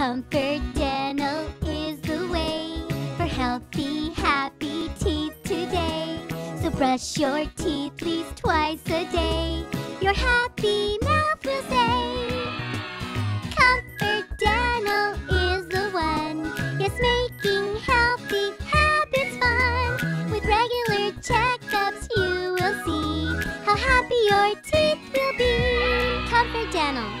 Comfort Dental is the way for healthy, happy teeth today. So brush your teeth at least twice a day. Your happy mouth will say. Comfort Dental is the one. Yes, making healthy habits fun. With regular checkups, you will see how happy your teeth will be. Comfort Dental.